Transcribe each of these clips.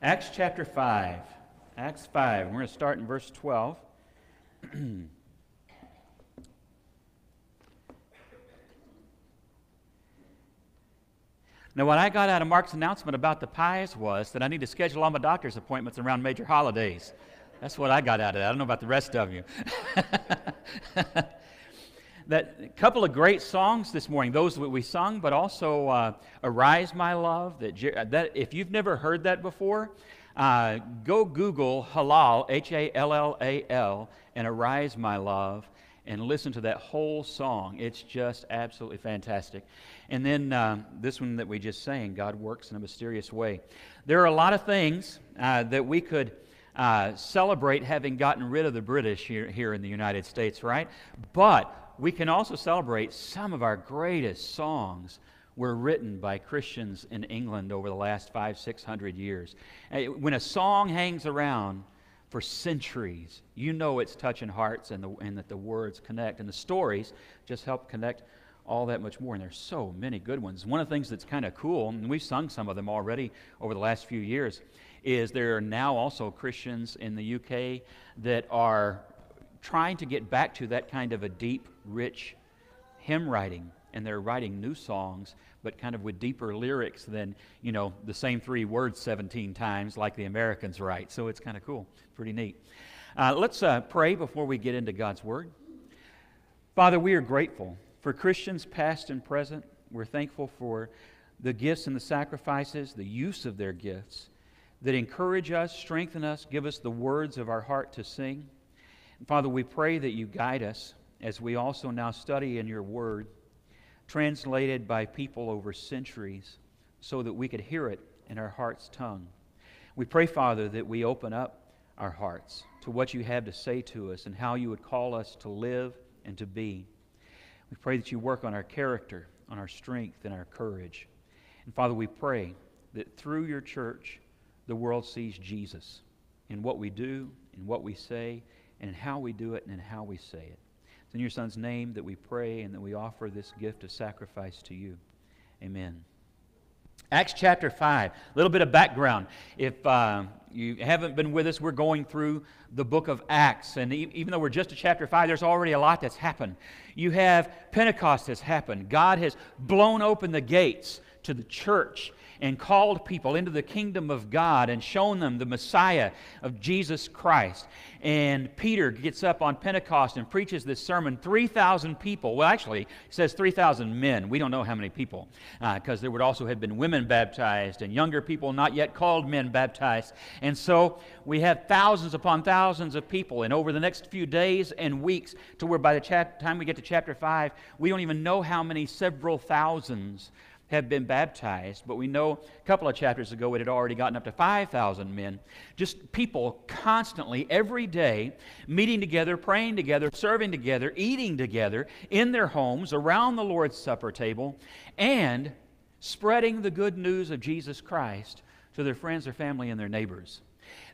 Acts chapter 5. Acts 5. We're going to start in verse 12. Now, what I got out of Mark's announcement about the pies was that I need to schedule all my doctor's appointments around major holidays. That's what I got out of that. I don't know about the rest of you. that couple of great songs this morning, those that we sung, but also uh, "Arise, My Love." That, that if you've never heard that before, uh, go Google Hallal, H A L L A L, and "Arise, My Love," and listen to that whole song. It's just absolutely fantastic. And then uh, this one that we just sang, God works in a mysterious way. There are a lot of things uh, that we could uh, celebrate having gotten rid of the British here, here in the United States, right? But we can also celebrate some of our greatest songs were written by Christians in England over the last five, six hundred years. Uh, when a song hangs around, for centuries. You know it's touching hearts and, the, and that the words connect. And the stories just help connect all that much more. And there's so many good ones. One of the things that's kind of cool, and we've sung some of them already over the last few years, is there are now also Christians in the UK that are trying to get back to that kind of a deep, rich hymn writing. And they're writing new songs, but kind of with deeper lyrics than, you know, the same three words 17 times like the Americans write. So it's kind of cool. Pretty neat. Uh, let's uh, pray before we get into God's Word. Father, we are grateful for Christians past and present. We're thankful for the gifts and the sacrifices, the use of their gifts that encourage us, strengthen us, give us the words of our heart to sing. And Father, we pray that you guide us as we also now study in your word, translated by people over centuries, so that we could hear it in our heart's tongue. We pray, Father, that we open up our hearts to what you have to say to us and how you would call us to live and to be. We pray that you work on our character, on our strength, and our courage. And Father, we pray that through your church, the world sees Jesus in what we do, in what we say, and how we do it, and in how we say it. It's in your Son's name that we pray and that we offer this gift of sacrifice to you. Amen. Acts chapter 5, a little bit of background. If uh, you haven't been with us, we're going through the book of Acts. And even though we're just at chapter 5, there's already a lot that's happened. You have Pentecost has happened. God has blown open the gates to the church and called people into the kingdom of God and shown them the Messiah of Jesus Christ. And Peter gets up on Pentecost and preaches this sermon. 3,000 people, well, actually, it says 3,000 men. We don't know how many people, because uh, there would also have been women baptized and younger people not yet called men baptized. And so we have thousands upon thousands of people. And over the next few days and weeks, to where by the time we get to chapter 5, we don't even know how many several thousands have been baptized, but we know a couple of chapters ago it had already gotten up to 5,000 men. Just people constantly, every day, meeting together, praying together, serving together, eating together in their homes, around the Lord's Supper table, and spreading the good news of Jesus Christ to their friends, their family, and their neighbors.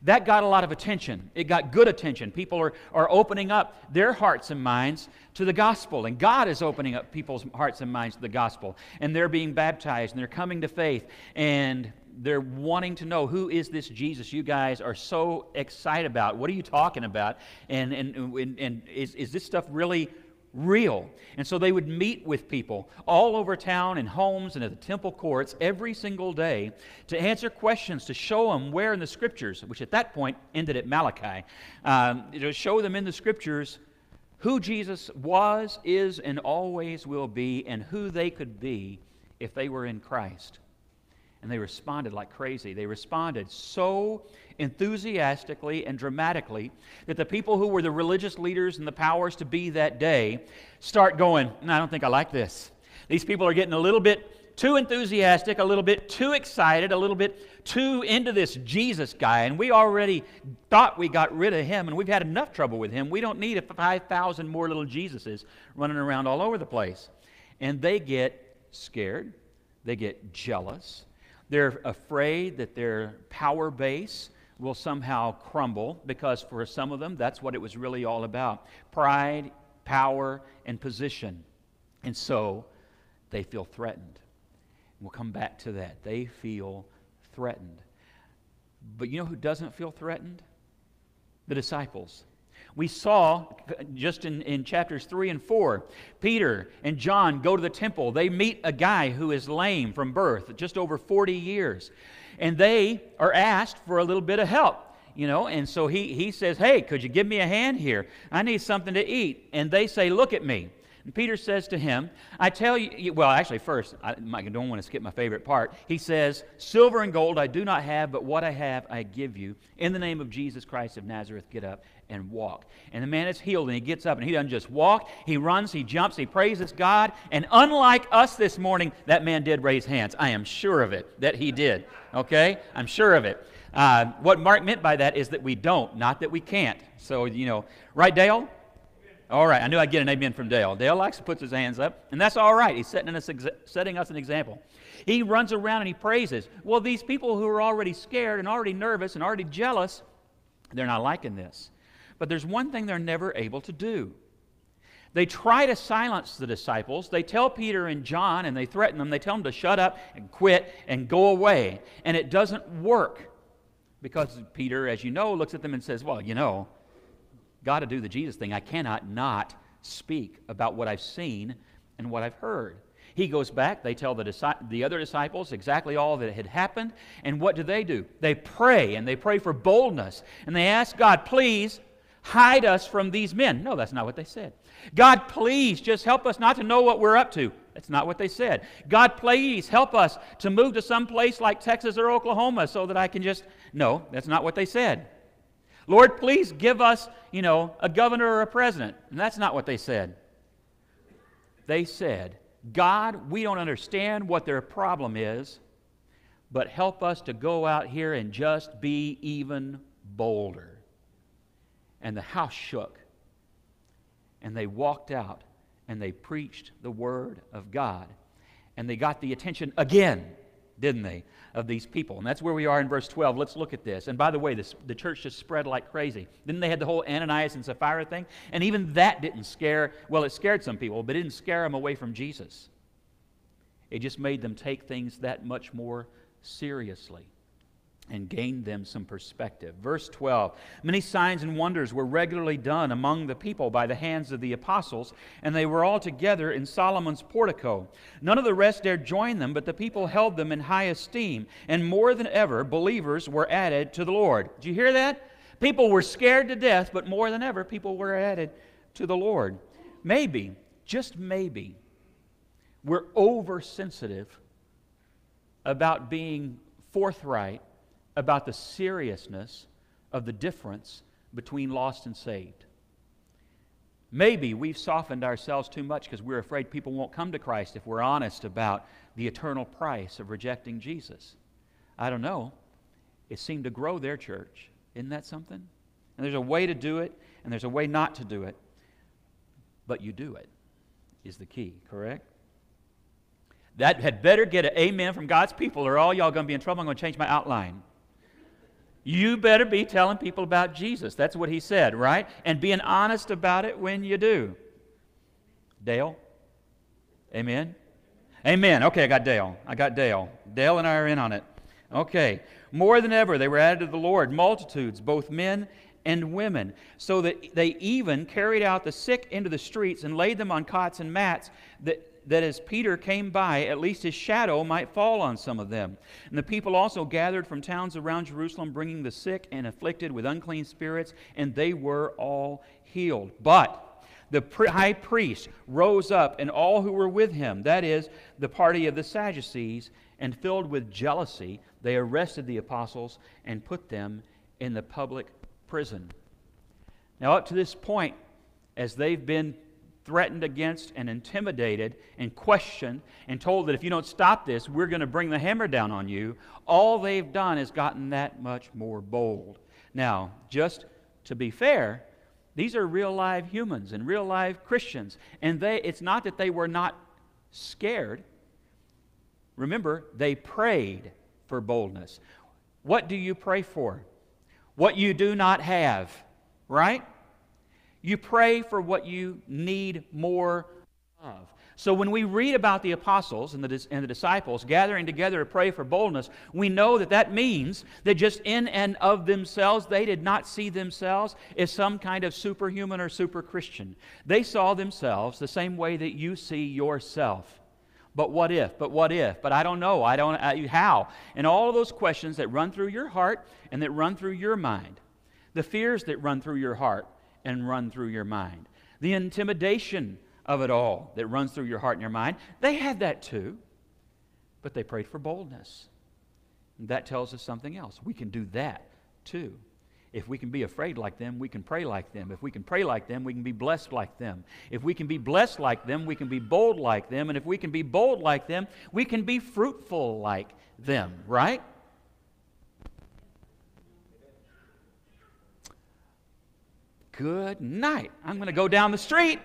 That got a lot of attention. It got good attention. People are, are opening up their hearts and minds to the gospel. And God is opening up people's hearts and minds to the gospel. And they're being baptized and they're coming to faith. And they're wanting to know who is this Jesus you guys are so excited about? What are you talking about? And, and, and, and is, is this stuff really real. And so they would meet with people all over town in homes and at the temple courts every single day to answer questions, to show them where in the scriptures, which at that point ended at Malachi, um, to show them in the scriptures who Jesus was, is, and always will be, and who they could be if they were in Christ. And they responded like crazy. They responded so enthusiastically and dramatically that the people who were the religious leaders and the powers to be that day start going, no, I don't think I like this. These people are getting a little bit too enthusiastic, a little bit too excited, a little bit too into this Jesus guy. And we already thought we got rid of him, and we've had enough trouble with him. We don't need 5,000 more little Jesuses running around all over the place. And they get scared, they get jealous, they're afraid that their power base will somehow crumble because for some of them, that's what it was really all about pride, power, and position. And so they feel threatened. We'll come back to that. They feel threatened. But you know who doesn't feel threatened? The disciples. We saw just in, in chapters 3 and 4, Peter and John go to the temple. They meet a guy who is lame from birth, just over 40 years. And they are asked for a little bit of help you know and so he, he says hey could you give me a hand here i need something to eat and they say look at me and Peter says to him, I tell you, well, actually, first, I, I don't want to skip my favorite part. He says, Silver and gold I do not have, but what I have I give you. In the name of Jesus Christ of Nazareth, get up and walk. And the man is healed, and he gets up, and he doesn't just walk, he runs, he jumps, he praises God. And unlike us this morning, that man did raise hands. I am sure of it that he did. Okay? I'm sure of it. Uh, what Mark meant by that is that we don't, not that we can't. So, you know, right, Dale? All right, I knew I'd get an amen from Dale. Dale likes to put his hands up, and that's all right. He's setting us, setting us an example. He runs around and he praises. Well, these people who are already scared and already nervous and already jealous, they're not liking this. But there's one thing they're never able to do. They try to silence the disciples. They tell Peter and John, and they threaten them. They tell them to shut up and quit and go away. And it doesn't work because Peter, as you know, looks at them and says, Well, you know, got to do the Jesus thing. I cannot not speak about what I've seen and what I've heard. He goes back, they tell the, the other disciples exactly all that had happened. And what do they do? They pray, and they pray for boldness. And they ask God, please hide us from these men. No, that's not what they said. God, please just help us not to know what we're up to. That's not what they said. God, please help us to move to some place like Texas or Oklahoma so that I can just. No, that's not what they said. Lord, please give us, you know, a governor or a president. And that's not what they said. They said, God, we don't understand what their problem is, but help us to go out here and just be even bolder. And the house shook. And they walked out and they preached the word of God. And they got the attention again, didn't they? of these people. And that's where we are in verse 12. Let's look at this. And by the way, this, the church just spread like crazy. Then they had the whole Ananias and Sapphira thing. And even that didn't scare, well, it scared some people, but it didn't scare them away from Jesus. It just made them take things that much more seriously and gained them some perspective. Verse 12 Many signs and wonders were regularly done among the people by the hands of the apostles, and they were all together in Solomon's portico. None of the rest dared join them, but the people held them in high esteem, and more than ever, believers were added to the Lord. Do you hear that? People were scared to death, but more than ever, people were added to the Lord. Maybe, just maybe, we're oversensitive about being forthright about the seriousness of the difference between lost and saved. Maybe we've softened ourselves too much because we're afraid people won't come to Christ if we're honest about the eternal price of rejecting Jesus. I don't know. It seemed to grow their church. Isn't that something? And there's a way to do it, and there's a way not to do it. But you do it, is the key, correct? That had better get an amen from God's people, or all y'all going to be in trouble. I'm going to change my outline. You better be telling people about Jesus. That's what he said, right? And being honest about it when you do. Dale? Amen? Amen. Okay, I got Dale. I got Dale. Dale and I are in on it. Okay. More than ever, they were added to the Lord, multitudes, both men and women, so that they even carried out the sick into the streets and laid them on cots and mats, that that as Peter came by, at least his shadow might fall on some of them. And the people also gathered from towns around Jerusalem, bringing the sick and afflicted with unclean spirits, and they were all healed. But the high priest rose up, and all who were with him, that is, the party of the Sadducees, and filled with jealousy, they arrested the apostles and put them in the public prison. Now, up to this point, as they've been threatened against and intimidated and questioned and told that if you don't stop this, we're going to bring the hammer down on you, all they've done is gotten that much more bold. Now, just to be fair, these are real live humans and real live Christians. And they, it's not that they were not scared. Remember, they prayed for boldness. What do you pray for? What you do not have, right? You pray for what you need more of. So when we read about the apostles and the, and the disciples gathering together to pray for boldness, we know that that means that just in and of themselves, they did not see themselves as some kind of superhuman or super Christian. They saw themselves the same way that you see yourself. But what if? But what if? But I don't know. I don't how. And all of those questions that run through your heart and that run through your mind. The fears that run through your heart and run through your mind. The intimidation of it all that runs through your heart and your mind. They had that too, but they prayed for boldness. And that tells us something else. We can do that too. If we can be afraid like them, we can pray like them. If we can pray like them, we can be blessed like them. If we can be blessed like them, we can be bold like them. And if we can be bold like them, we can be fruitful like them, right? Good night. I'm going to go down the street.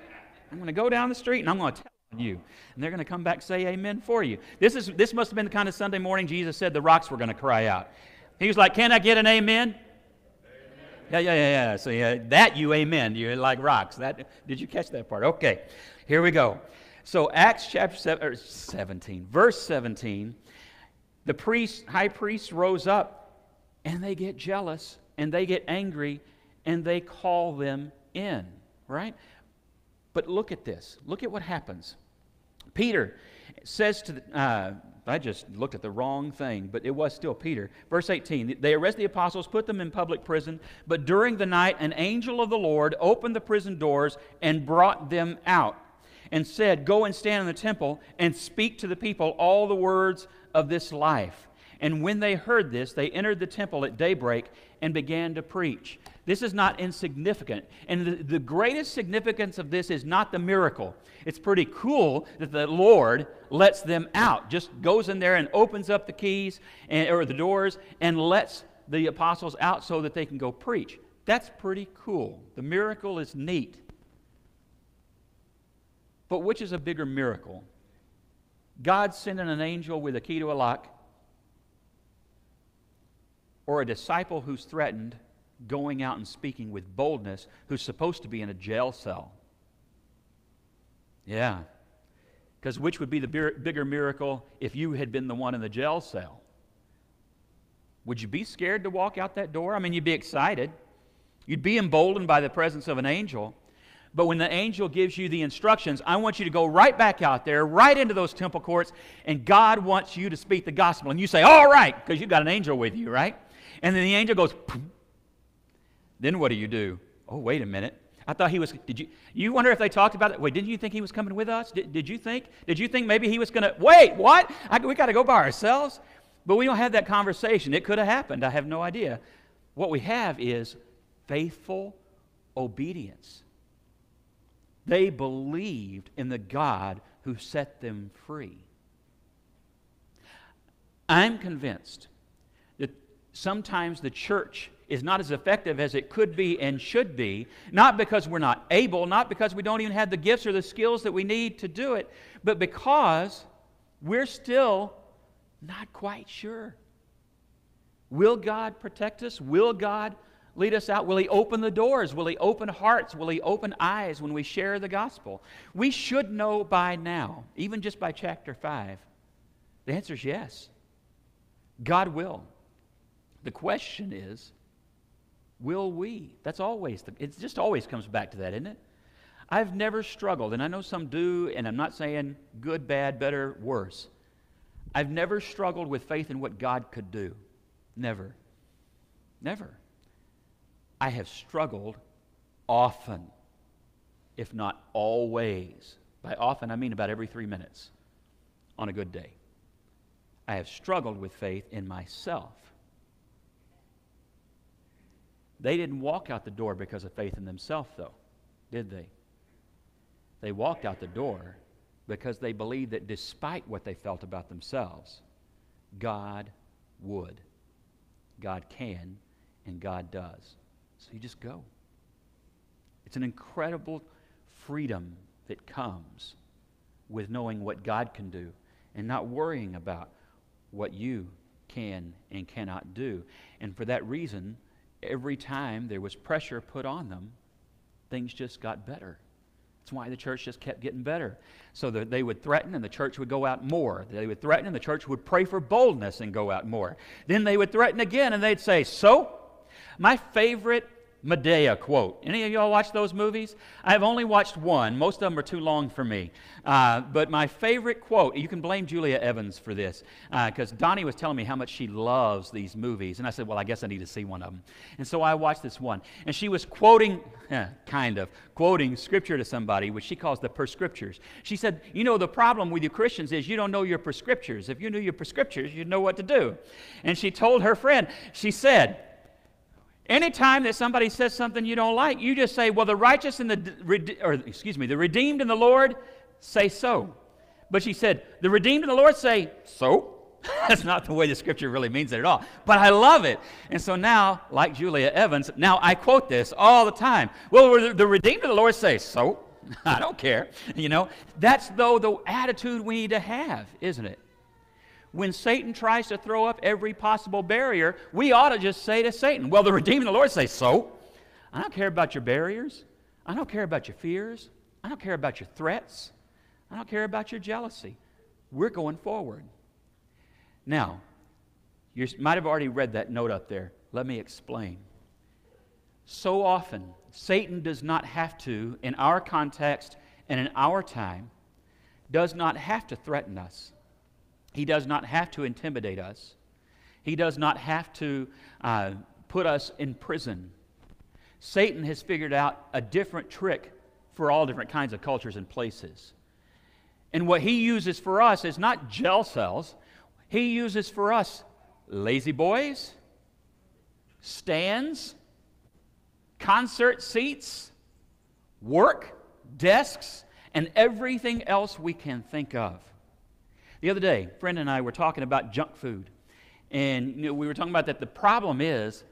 I'm going to go down the street and I'm going to tell you. And they're going to come back say amen for you. This, is, this must have been the kind of Sunday morning Jesus said the rocks were going to cry out. He was like, Can I get an amen? Yeah, yeah, yeah, yeah. So yeah, that you amen. You like rocks. That did you catch that part? Okay, here we go. So Acts chapter seven, er, 17, verse 17, the priest, high priest rose up, and they get jealous, and they get angry, and they call them in. Right? But look at this. Look at what happens. Peter says to the, uh, I just looked at the wrong thing, but it was still Peter. Verse 18 They arrest the apostles, put them in public prison, but during the night an angel of the Lord opened the prison doors and brought them out and said, Go and stand in the temple and speak to the people all the words of this life. And when they heard this, they entered the temple at daybreak and began to preach. This is not insignificant. And the, the, greatest significance of this is not the miracle. It's pretty cool that the Lord lets them out, just goes in there and opens up the keys and, or the doors and lets the apostles out so that they can go preach. That's pretty cool. The miracle is neat. But which is a bigger miracle? God sending an angel with a key to a lock or a disciple who's threatened going out and speaking with boldness who's supposed to be in a jail cell. Yeah. Because which would be the bigger miracle if you had been the one in the jail cell? Would you be scared to walk out that door? I mean, you'd be excited. You'd be emboldened by the presence of an angel. But when the angel gives you the instructions, I want you to go right back out there, right into those temple courts, and God wants you to speak the gospel. And you say, All right, because you've got an angel with you, right? And then the angel goes, then what do you do? Oh, wait a minute. I thought he was, did you, you wonder if they talked about it? Wait, didn't you think he was coming with us? Did, did you think? Did you think maybe he was going to, wait, what? I, we got to go by ourselves? But we don't have that conversation. It could have happened. I have no idea. What we have is faithful obedience. They believed in the God who set them free. I'm convinced that sometimes the church is not as effective as it could be and should be, not because we're not able, not because we don't even have the gifts or the skills that we need to do it, but because we're still not quite sure. Will God protect us? Will God lead us out? Will He open the doors? Will He open hearts? Will He open eyes when we share the gospel? We should know by now, even just by chapter 5. The answer is yes. God will. The question is, Will we? That's always, the, it just always comes back to that, isn't it? I've never struggled, and I know some do, and I'm not saying good, bad, better, worse. I've never struggled with faith in what God could do. Never. Never. I have struggled often, if not always. By often, I mean about every three minutes on a good day. I have struggled with faith in myself. They didn't walk out the door because of faith in themselves, though, did they? They walked out the door because they believed that despite what they felt about themselves, God would. God can, and God does. So you just go. It's an incredible freedom that comes with knowing what God can do and not worrying about what you can and cannot do. And for that reason, every time there was pressure put on them, things just got better. That's why the church just kept getting better. So that they would threaten and the church would go out more. They would threaten and the church would pray for boldness and go out more. Then they would threaten again and they'd say, So? My favorite Madea quote. Any of y'all watch those movies? I've only watched one. Most of them are too long for me. Uh, but my favorite quote, you can blame Julia Evans for this, because uh, Donnie was telling me how much she loves these movies. And I said, well, I guess I need to see one of them. And so I watched this one. And she was quoting, eh, kind of, quoting scripture to somebody, which she calls the prescriptures. She said, you know, the problem with you Christians is you don't know your prescriptures. If you knew your prescriptures, you'd know what to do. And she told her friend, she said, Anytime that somebody says something you don't like, you just say, well, the righteous and the, or excuse me, the redeemed in the Lord say so. But she said, the redeemed in the Lord say, so? That's not the way the scripture really means it at all. But I love it. And so now, like Julia Evans, now I quote this all the time. Well, the redeemed of the Lord say, so? I don't care. You know, that's though the attitude we need to have, isn't it? When Satan tries to throw up every possible barrier, we ought to just say to Satan, Well, the redeemed of the Lord say, So? I don't care about your barriers. I don't care about your fears. I don't care about your threats. I don't care about your jealousy. We're going forward. Now, you might have already read that note up there. Let me explain. So often, Satan does not have to, in our context and in our time, does not have to threaten us. He does not have to intimidate us, He does not have to uh, put us in prison. Satan has figured out a different trick for all different kinds of cultures and places. And what he uses for us is not jail cells, he uses for us La-Z-Boys, stands, concert seats, work, desks, and everything else we can think of. The other day, friend and I were talking about junk food. And you know, we were talking about that the problem is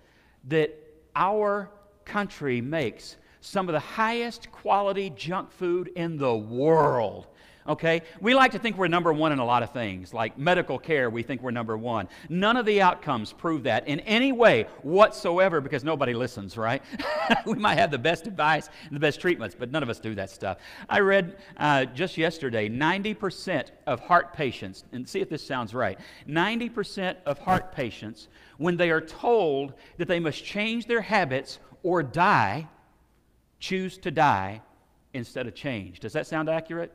that our country makes some of the highest quality junk food in the world okay? We like to think we're number one in a lot of things, like medical care, we think we're number one. None of the outcomes prove that in any way whatsoever because nobody listens, right? we might have the best advice and the best treatments, but none of us do that stuff. I read uh, just yesterday 90% of heart patients, and see if this sounds right 90% of heart patients, when they are told that they must change their habits or die, choose to die instead of change. Does that sound accurate?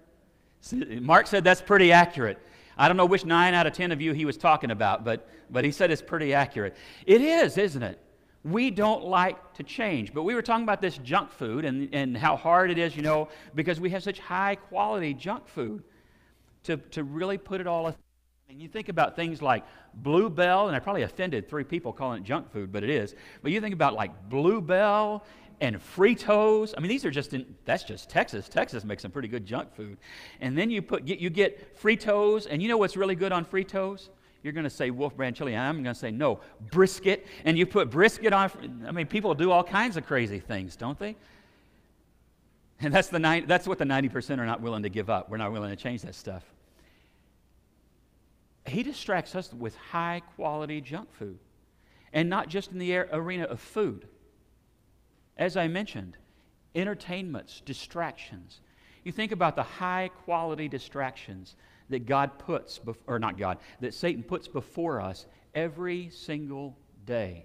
Mark said that's pretty accurate. I don't know which nine out of ten of you he was talking about, but, but he said it's pretty accurate. It is, isn't it? We don't like to change. But we were talking about this junk food and, and how hard it is, you know, because we have such high quality junk food to, to really put it all. And you think about things like Bluebell, and I probably offended three people calling it junk food, but it is. But you think about like Bluebell and Fritos. I mean, these are just in, that's just Texas. Texas makes some pretty good junk food. And then you put, you get Fritos, and you know what's really good on Fritos? You're going to say Wolf Brand chili. I'm going to say no, brisket. And you put brisket on, I mean, people do all kinds of crazy things, don't they? And that's, the 90, that's what the 90% are not willing to give up. We're not willing to change that stuff. He distracts us with high quality junk food. And not just in the arena of food. As I mentioned, entertainments, distractions. You think about the high quality distractions that God puts, or not God, that Satan puts before us every single day.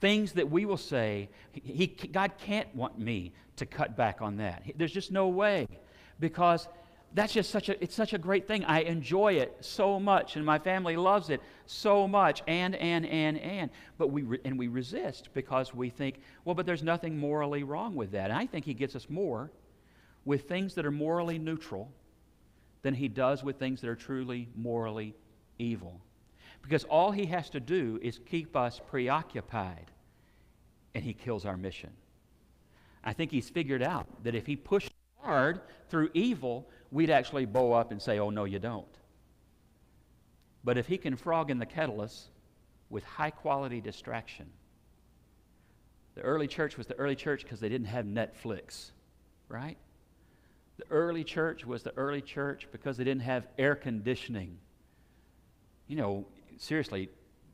Things that we will say, he, God can't want me to cut back on that. There's just no way because that's just such a it's such a great thing. I enjoy it so much and my family loves it so much and and and and. But we re, and we resist because we think well but there's nothing morally wrong with that. And i think he gets us more with things that are morally neutral than he does with things that are truly morally evil. Because all he has to do is keep us preoccupied and he kills our mission. I think he's figured out that if he pushed hard through evil we'd actually bow up and say, oh, no, you don't. But if he can frog in the kettleus with high quality distraction, the early church was the early church because they didn't have Netflix, right? The early church was the early church because they didn't have air conditioning. You know, seriously,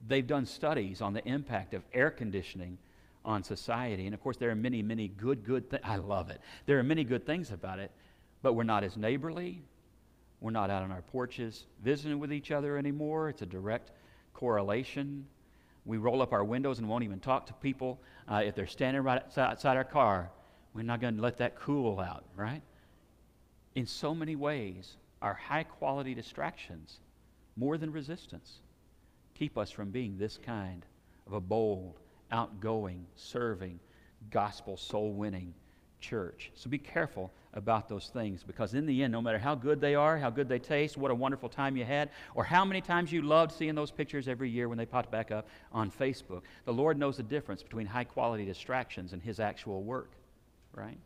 they've done studies on the impact of air conditioning on society. And of course, there are many, many good, good things. I love it. There are many good things about it, but we're not as neighborly. We're not out on our porches visiting with each other anymore. It's a direct correlation. We roll up our windows and won't even talk to people uh, if they're standing right outside our car. We're not going to let that cool out, right? In so many ways, our high quality distractions, more than resistance, keep us from being this kind of a bold, outgoing, serving, gospel soul winning church. So be careful about those things because, in the end, no matter how good they are, how good they taste, what a wonderful time you had, or how many times you loved seeing those pictures every year when they popped back up on Facebook, the Lord knows the difference between high quality distractions and His actual work, right?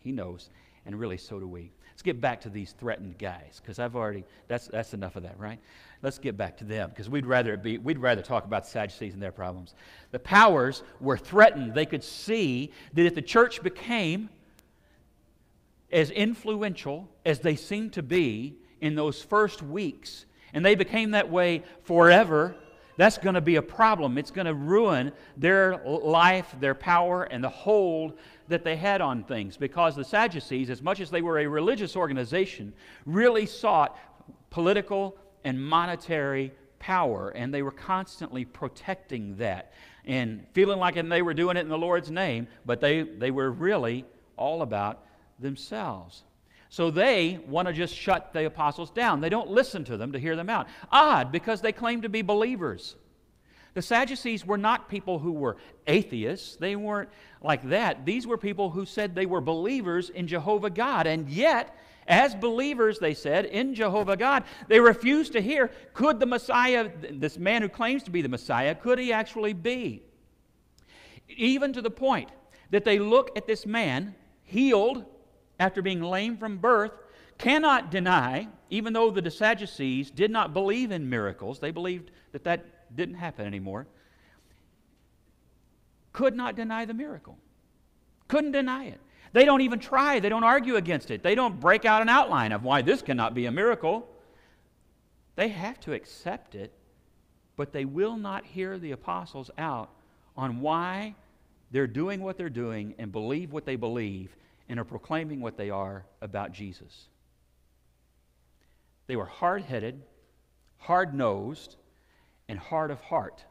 He knows, and really so do we. Let's get back to these threatened guys because I've already, that's, that's enough of that, right? Let's get back to them because we'd rather, be, we'd rather talk about Sadducees and their problems. The powers were threatened. They could see that if the church became as influential as they seemed to be in those first weeks, and they became that way forever, that's going to be a problem. It's going to ruin their life, their power, and the hold that they had on things because the Sadducees, as much as they were a religious organization, really sought political and monetary power, and they were constantly protecting that and feeling like they were doing it in the Lord's name, but they, they were really all about themselves. So they want to just shut the apostles down. They don't listen to them to hear them out. Odd, because they claim to be believers. The Sadducees were not people who were atheists. They weren't like that. These were people who said they were believers in Jehovah God. And yet, as believers, they said, in Jehovah God, they refused to hear could the Messiah, this man who claims to be the Messiah, could he actually be? Even to the point that they look at this man healed after being lame from birth, cannot deny, even though the Sadducees did not believe in miracles, they believed that that didn't happen anymore, could not deny the miracle. Couldn't deny it. They don't even try, they don't argue against it, they don't break out an outline of why this cannot be a miracle. They have to accept it, but they will not hear the apostles out on why they're doing what they're doing and believe what they believe and are proclaiming what they are about Jesus. They were hard headed, hard nosed, and hard of heart.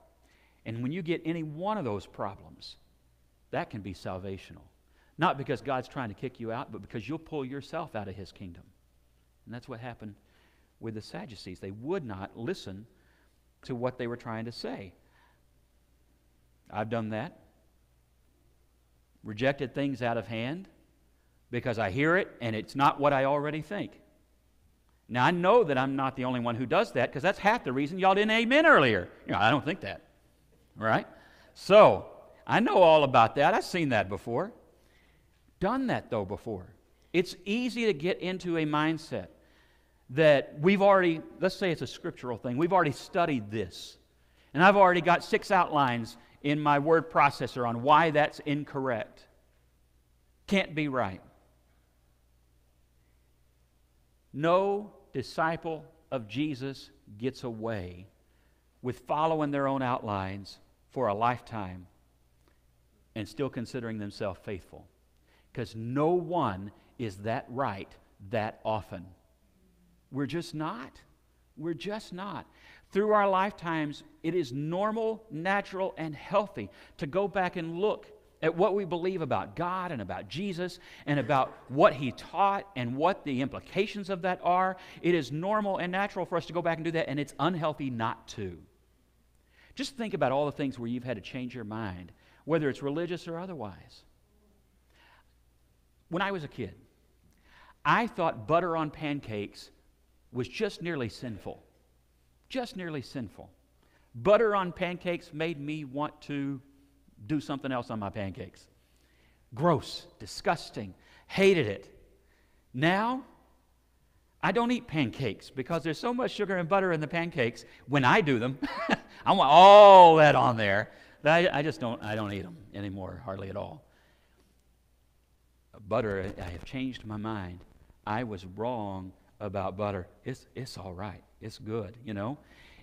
And when you get any one of those problems, that can be salvational. Not because God's trying to kick you out, but because you'll pull yourself out of his kingdom. And that's what happened with the Sadducees. They would not listen to what they were trying to say. I've done that. Rejected things out of hand because I hear it and it's not what I already think. Now, I know that I'm not the only one who does that because that's half the reason y'all didn't amen earlier. You know, I don't think that. Right? So, I know all about that. I've seen that before. Done that, though, before. It's easy to get into a mindset that we've already, let's say it's a scriptural thing, we've already studied this. And I've already got six outlines in my word processor on why that's incorrect. Can't be right. No disciple of Jesus gets away with following their own outlines for a lifetime and still considering themselves faithful. Because no one is that right that often. We're just not. We're just not. Through our lifetimes, it is normal, natural, and healthy to go back and look at what we believe about God and about Jesus and about what He taught and what the implications of that are, it is normal and natural for us to go back and do that, and it's unhealthy not to. Just think about all the things where you've had to change your mind, whether it's religious or otherwise. When I was a kid, I thought butter on pancakes was just nearly sinful. Just nearly sinful. Butter on pancakes made me want to do something else on my pancakes. Gross, disgusting, hated it. Now, I don't eat pancakes because there's so much sugar and butter in the pancakes when I do them. I want all that on there. I, I just don't, I don't eat them anymore, hardly at all. Butter, I have changed my mind. I was wrong about butter. It's, it's all right. It's good, you know.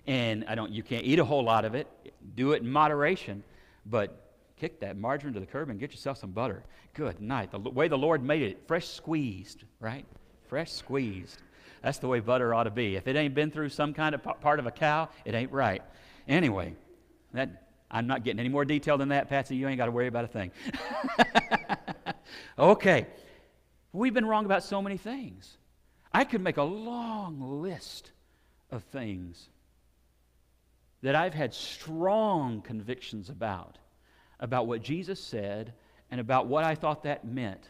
And I don't, you can't eat a whole lot of it. Do it in moderation. But kick that margarine to the curb and get yourself some butter. Good night. The way the Lord made it, fresh squeezed, right? Fresh squeezed. That's the way butter ought to be. If it ain't been through some kind of part of a cow, it ain't right. Anyway, that I'm not getting any more detail than that, Patsy. You ain't got to worry about a thing. okay. We've been wrong about so many things. I could make a long list of things that I've had strong convictions about, about what Jesus said and about what I thought that meant.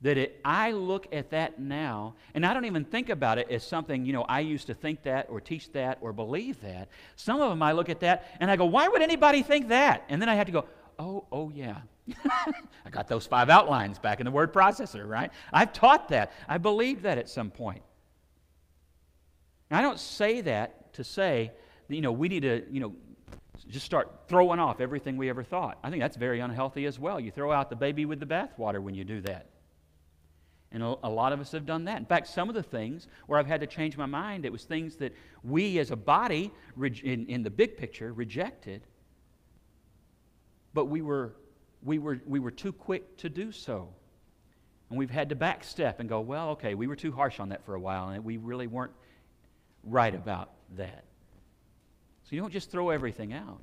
That it, I look at that now, and I don't even think about it as something, you know, I used to think that or teach that or believe that. Some of them I look at that and I go, why would anybody think that? And then I have to go, oh, oh, yeah. I got those five outlines back in the word processor, right? I've taught that. I believed that at some point. I don't say that to say, you know, we need to, you know, just start throwing off everything we ever thought. I think that's very unhealthy as well. You throw out the baby with the bathwater when you do that. And a, lot of us have done that. In fact, some of the things where I've had to change my mind, it was things that we as a body, in, in the big picture, rejected, but we were, we, were, we were too quick to do so. And we've had to backstep and go, well, okay, we were too harsh on that for a while, and we really weren't right about that. So you don't just throw everything out,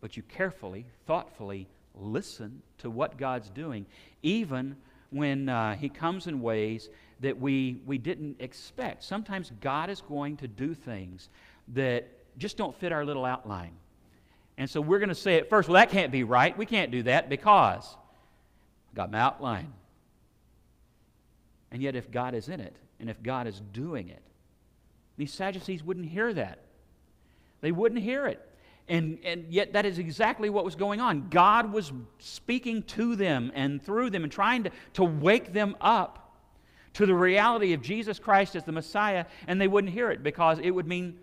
but you carefully, thoughtfully listen to what God's doing, even when uh, He comes in ways that we, we didn't expect. Sometimes God is going to do things that just don't fit our little outline. And so we're going to say at first, well, that can't be right. We can't do that because I've got my outline. And yet, if God is in it, and if God is doing it, these Sadducees wouldn't hear that. They wouldn't hear it. And, and yet, that is exactly what was going on. God was speaking to them and through them and trying to, to wake them up to the reality of Jesus Christ as the Messiah, and they wouldn't hear it because it would mean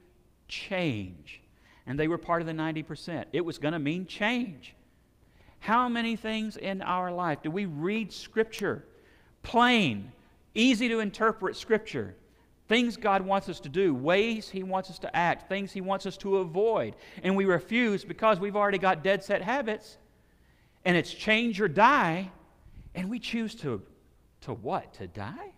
change. And they were part of the 90%. It was going to mean change. How many things in our life do we read Scripture, plain, easy to interpret Scripture, things God wants us to do, ways He wants us to act, things He wants us to avoid. And we refuse because we've already got dead set habits and it's change or die. And we choose to, to what? To die?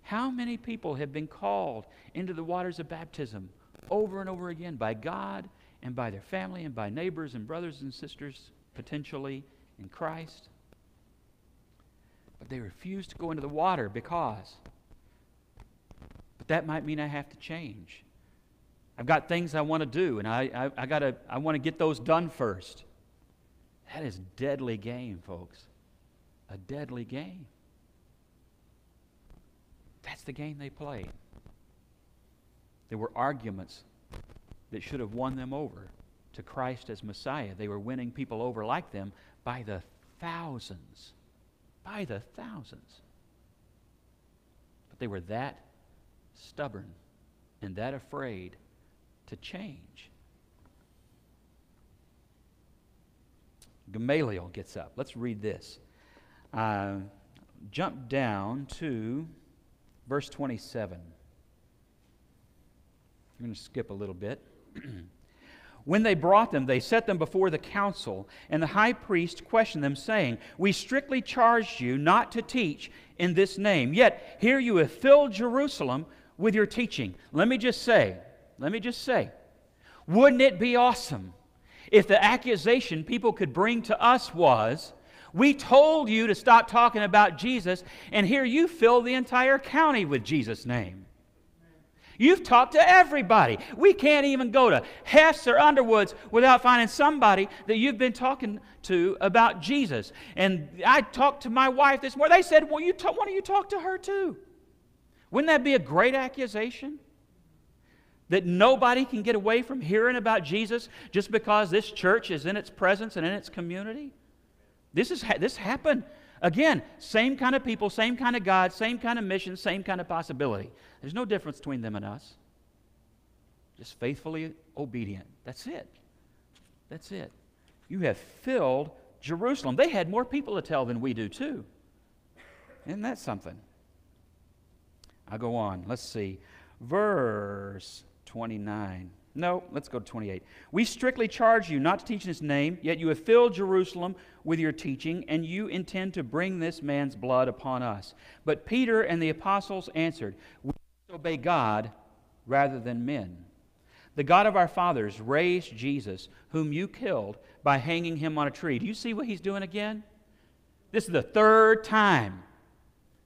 How many people have been called into the waters of baptism over and over again by God and by their family and by neighbors and brothers and sisters potentially in Christ? But they refuse to go into the water because that might mean I have to change. I've got things I want to do, and I, I, I, gotta, I want to get those done first. That is deadly game, folks. A deadly game. That's the game they played. There were arguments that should have won them over to Christ as Messiah. They were winning people over like them by the thousands. By the thousands. But they were that stubborn and that afraid to change. Gamaliel gets up. Let's read this. Uh, jump down to verse 27. I'm going to skip a little bit. When they brought them, they set them before the council, and the high priest questioned them, saying, We strictly charged you not to teach in this name. Yet here you have filled Jerusalem with your teaching. Let me just say, let me just say, wouldn't it be awesome if the accusation people could bring to us was, we told you to stop talking about Jesus, and here you fill the entire county with Jesus' name. You've talked to everybody. We can't even go to Hess or Underwoods without finding somebody that you've been talking to about Jesus. And I talked to my wife this morning. They said, Well, you why don't you talk to her too? Wouldn't that be a great accusation? That nobody can get away from hearing about Jesus just because this church is in its presence and in its community? This, is, this happened. Again, same kind of people, same kind of God, same kind of mission, same kind of possibility. There's no difference between them and us. Just faithfully obedient. That's it. That's it. You have filled Jerusalem. They had more people to tell than we do, too. Isn't that something? I'll go on. Let's see. Verse 29. No, let's go to 28. We strictly charge you not to teach in his name, yet you have filled Jerusalem with your teaching, and you intend to bring this man's blood upon us. But Peter and the apostles answered, We obey God rather than men. The God of our fathers raised Jesus, whom you killed by hanging him on a tree. Do you see what he's doing again? This is the third time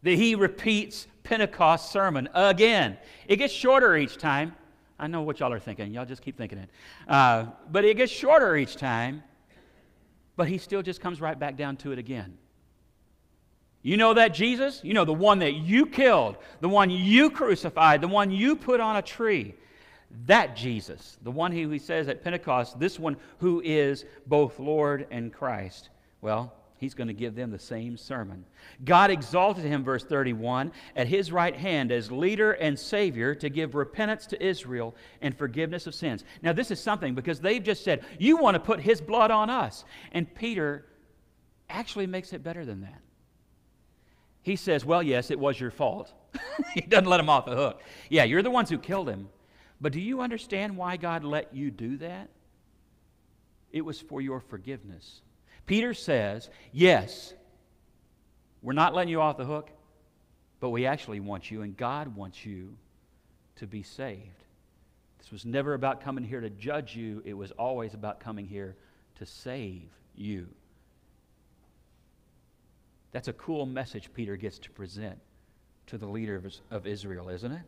that he repeats Pentecost sermon again. It gets shorter each time. I know what y'all are thinking. Y'all just keep thinking it. Uh, but it gets shorter each time, but he still just comes right back down to it again. You know that Jesus? You know the one that you killed, the one you crucified, the one you put on a tree. That Jesus, the one who he says at Pentecost, this one who is both Lord and Christ. Well, he's going to give them the same sermon. God exalted him, verse 31, at his right hand as leader and savior to give repentance to Israel and forgiveness of sins. Now, this is something because they've just said, You want to put his blood on us. And Peter actually makes it better than that. He says, Well, yes, it was your fault. he doesn't let him off the hook. Yeah, you're the ones who killed him. But do you understand why God let you do that? It was for your forgiveness. Peter says, Yes, we're not letting you off the hook, but we actually want you, and God wants you to be saved. This was never about coming here to judge you, it was always about coming here to save you. That's a cool message Peter gets to present to the leaders of Israel, isn't it?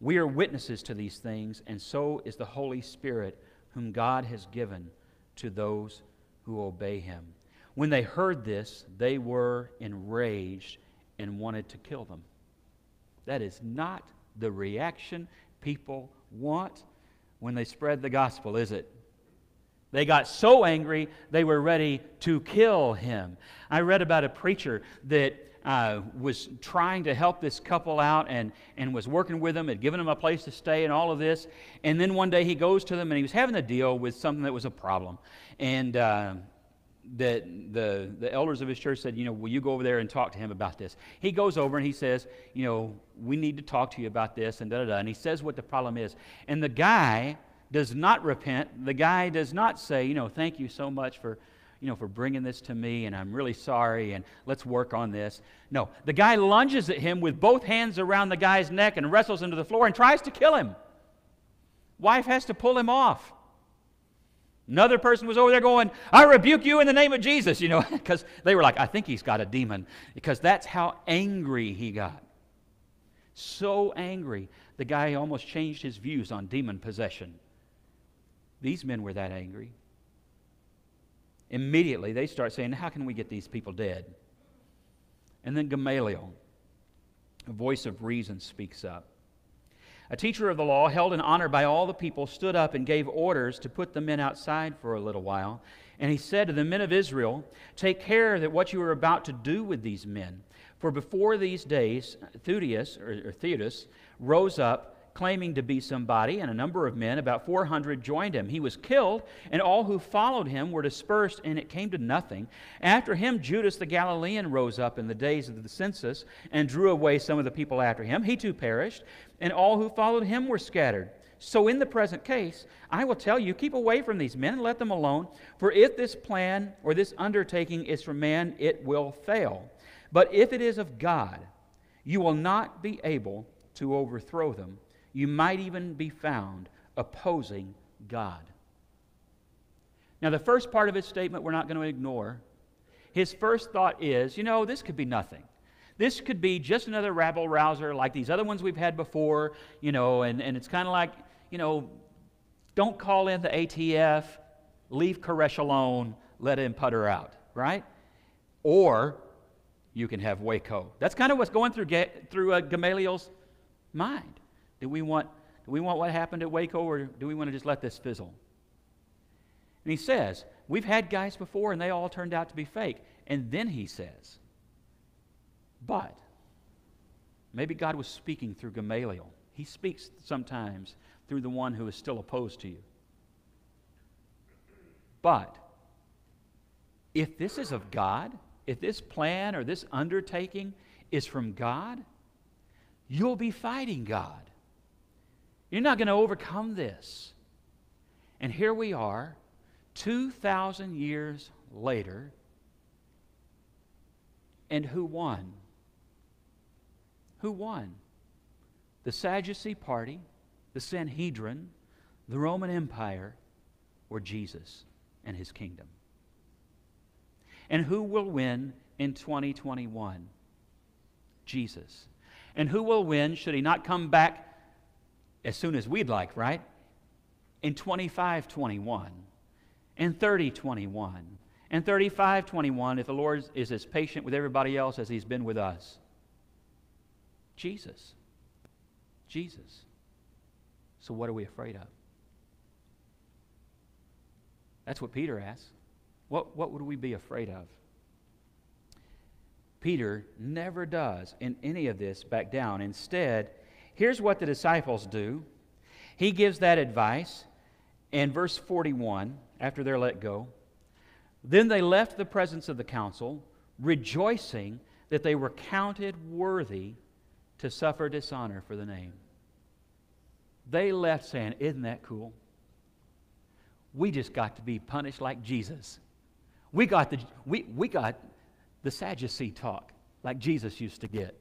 We are witnesses to these things, and so is the Holy Spirit, whom God has given to those who obey him. When they heard this, they were enraged and wanted to kill them. That is not the reaction people want when they spread the gospel, is it? They got so angry, they were ready to kill him. I read about a preacher that uh, was trying to help this couple out and, and was working with them, had given them a place to stay and all of this. And then one day he goes to them and he was having to deal with something that was a problem. And uh, the, the, the elders of his church said, You know, will you go over there and talk to him about this? He goes over and he says, You know, we need to talk to you about this and da da da. And he says what the problem is. And the guy does not repent. The guy does not say, You know, thank you so much for you know, for bringing this to me, and I'm really sorry, and let's work on this. No, the guy lunges at him with both hands around the guy's neck and wrestles him to the floor and tries to kill him. Wife has to pull him off. Another person was over there going, I rebuke you in the name of Jesus, you know, because they were like, I think he's got a demon, because that's how angry he got. So angry, the guy almost changed his views on demon possession. These men were that angry. Immediately, they start saying, How can we get these people dead? And then Gamaliel, a voice of reason, speaks up. A teacher of the law, held in honor by all the people, stood up and gave orders to put the men outside for a little while. And he said to the men of Israel, Take care that what you are about to do with these men. For before these days, Theudas, or, or rose up claiming to be somebody, and a number of men, about 400, joined him. He was killed, and all who followed him were dispersed, and it came to nothing. After him, Judas the Galilean rose up in the days of the census and drew away some of the people after him. He too perished, and all who followed him were scattered. So, in the present case, I will tell you keep away from these men and let them alone. For if this plan or this undertaking is from man, it will fail. But if it is of God, you will not be able to overthrow them you might even be found opposing God. Now, the first part of his statement we're not going to ignore. His first thought is, you know, this could be nothing. This could be just another rabble rouser like these other ones we've had before, you know, and, and it's kind of like, you know, don't call in the ATF, leave Koresh alone, let him putter out, right? Or you can have Waco. That's kind of what's going through, through uh, Gamaliel's mind. Do we want, do we want what happened at Waco or do we want to just let this fizzle? And he says, We've had guys before and they all turned out to be fake. And then he says, But maybe God was speaking through Gamaliel. He speaks sometimes through the one who is still opposed to you. But if this is of God, if this plan or this undertaking is from God, you'll be fighting God. You're not going to overcome this. And here we are, 2,000 years later, and who won? Who won? The Sadducee party, the Sanhedrin, the Roman Empire, or Jesus and his kingdom? And who will win in 2021? Jesus. And who will win should he not come back as soon as we'd like, right? In 25 21, in 30 21, and 35 21 if the Lord is as patient with everybody else as he's been with us. Jesus. Jesus. So what are we afraid of? That's what Peter asks. What, what would we be afraid of? Peter never does in any of this back down. Instead, here's what the disciples do. He gives that advice in verse 41 after they're let go. Then they left the presence of the council, rejoicing that they were counted worthy to suffer dishonor for the name. They left saying, Isn't that cool? We just got to be punished like Jesus. We got the, we, we got the Sadducee talk like Jesus used to get.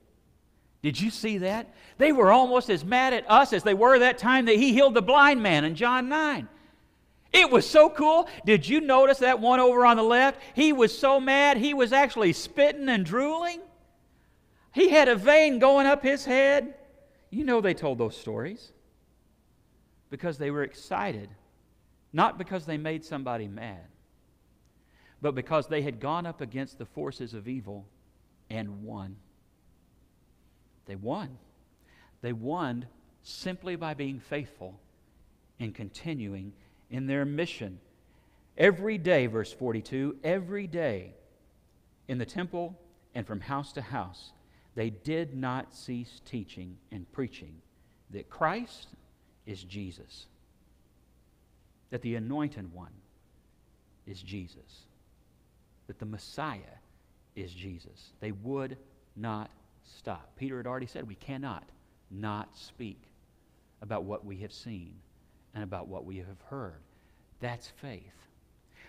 Did you see that? They were almost as mad at us as they were that time that he healed the blind man in John 9. It was so cool. Did you notice that one over on the left? He was so mad, he was actually spitting and drooling. He had a vein going up his head. You know they told those stories because they were excited, not because they made somebody mad but because they had gone up against the forces of evil and won. They won. They won simply by being faithful and continuing in their mission. Every day, verse 42, every day in the temple and from house to house, they did not cease teaching and preaching that Christ is Jesus, that the anointed one is Jesus that the Messiah is Jesus. They would not stop. Peter had already said we cannot not speak about what we have seen and about what we have heard. That's faith.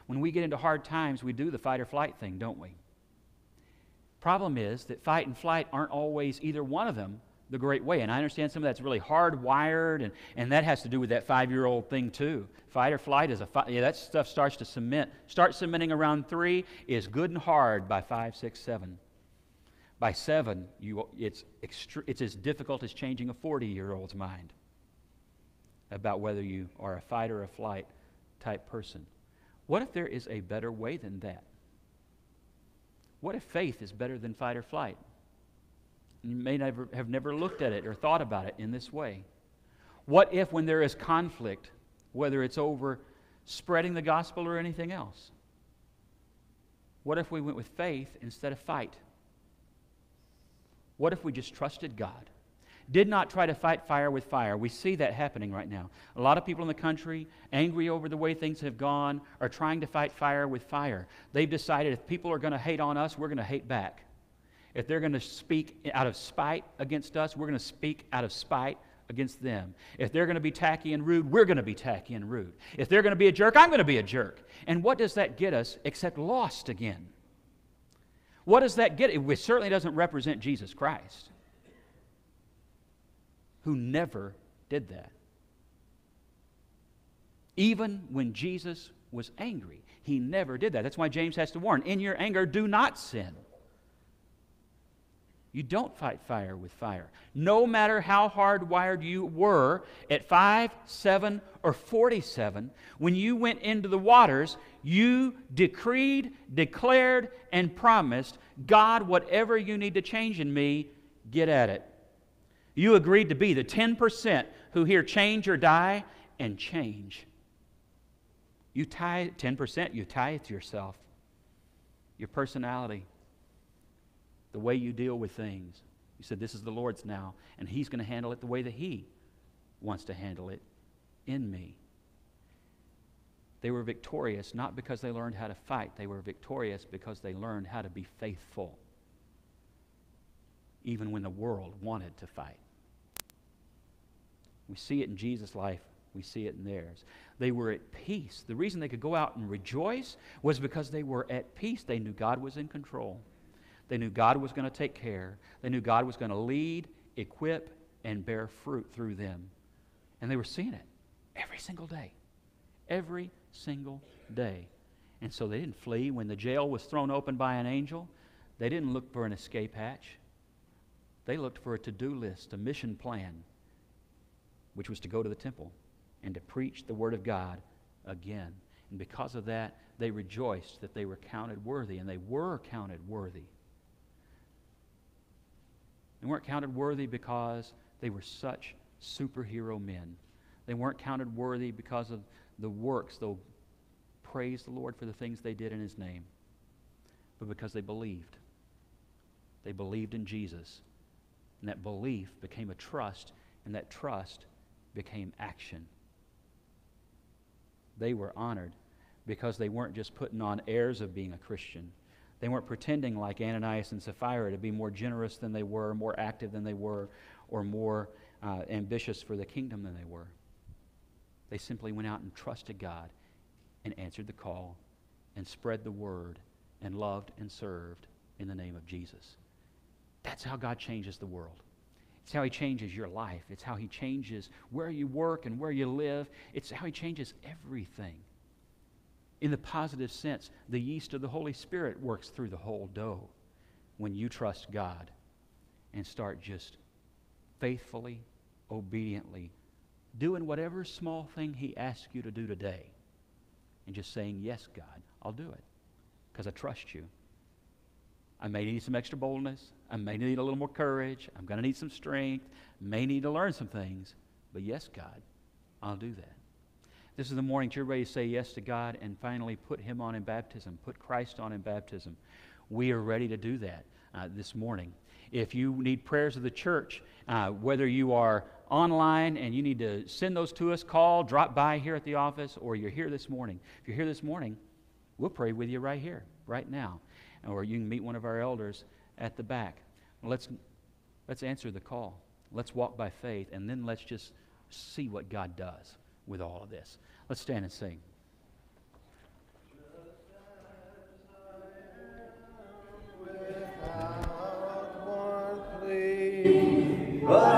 When we get into hard times, we do the fight or flight thing, don't we? Problem is that fight and flight aren't always either one of them the great way. And I understand some of that's really hardwired, and, and that has to do with that five year old thing too. Fight or flight is a fi- yeah, that stuff starts to cement. Start cementing around three is good and hard by five, six, seven. By seven, you, it's, extre- it's as difficult as changing a 40 year old's mind about whether you are a fight or a flight type person. What if there is a better way than that? What if faith is better than fight or flight? You may never, have never looked at it or thought about it in this way. What if, when there is conflict, whether it's over spreading the gospel or anything else, what if we went with faith instead of fight? What if we just trusted God? Did not try to fight fire with fire. We see that happening right now. A lot of people in the country, angry over the way things have gone, are trying to fight fire with fire. They've decided if people are going to hate on us, we're going to hate back. If they're going to speak out of spite against us, we're going to speak out of spite against them. If they're going to be tacky and rude, we're going to be tacky and rude. If they're going to be a jerk, I'm going to be a jerk. And what does that get us except lost again? What does that get? It certainly doesn't represent Jesus Christ, who never did that. Even when Jesus was angry, he never did that. That's why James has to warn in your anger, do not sin. You don't fight fire with fire. No matter how hardwired you were at 5, 7, or 47, when you went into the waters, you decreed, declared, and promised God, whatever you need to change in me, get at it. You agreed to be the 10% who here change or die and change. You tithe 10%, you tithe yourself, your personality the way you deal with things. You said, This is the Lord's now, and He's going to handle it the way that He wants to handle it in me. They were victorious not because they learned how to fight, they were victorious because they learned how to be faithful, even when the world wanted to fight. We see it in Jesus' life, we see it in theirs. They were at peace. The reason they could go out and rejoice was because they were at peace. They knew God was in control. They knew God was going to take care. They knew God was going to lead, equip, and bear fruit through them. And they were seeing it every single day. Every single day. And so they didn't flee. When the jail was thrown open by an angel, they didn't look for an escape hatch. They looked for a to do list, a mission plan, which was to go to the temple and to preach the Word of God again. And because of that, they rejoiced that they were counted worthy, and they were counted worthy. They weren't counted worthy because they were such superhero men. They weren't counted worthy because of the works, though praise the Lord for the things they did in His name, but because they believed. They believed in Jesus. And that belief became a trust, and that trust became action. They were honored because they weren't just putting on airs of being a Christian. They weren't pretending like Ananias and Sapphira to be more generous than they were, more active than they were, or more uh, ambitious for the kingdom than they were. They simply went out and trusted God and answered the call and spread the word and loved and served in the name of Jesus. That's how God changes the world. It's how He changes your life. It's how He changes where you work and where you live. It's how He changes everything. In the positive sense, the yeast of the Holy Spirit works through the whole dough when you trust God and start just faithfully, obediently doing whatever small thing He asks you to do today and just saying, Yes, God, I'll do it because I trust you. I may need some extra boldness. I may need a little more courage. I'm going to need some strength. May need to learn some things. But yes, God, I'll do that. This is the morning you're ready to say yes to God and finally put Him on in baptism, put Christ on in baptism. We are ready to do that uh, this morning. If you need prayers of the church, uh, whether you are online and you need to send those to us, call, drop by here at the office, or you're here this morning. If you're here this morning, we'll pray with you right here, right now. Or you can meet one of our elders at the back. Let's, let's answer the call. Let's walk by faith, and then let's just see what God does with all of this. Let's stand and sing. Without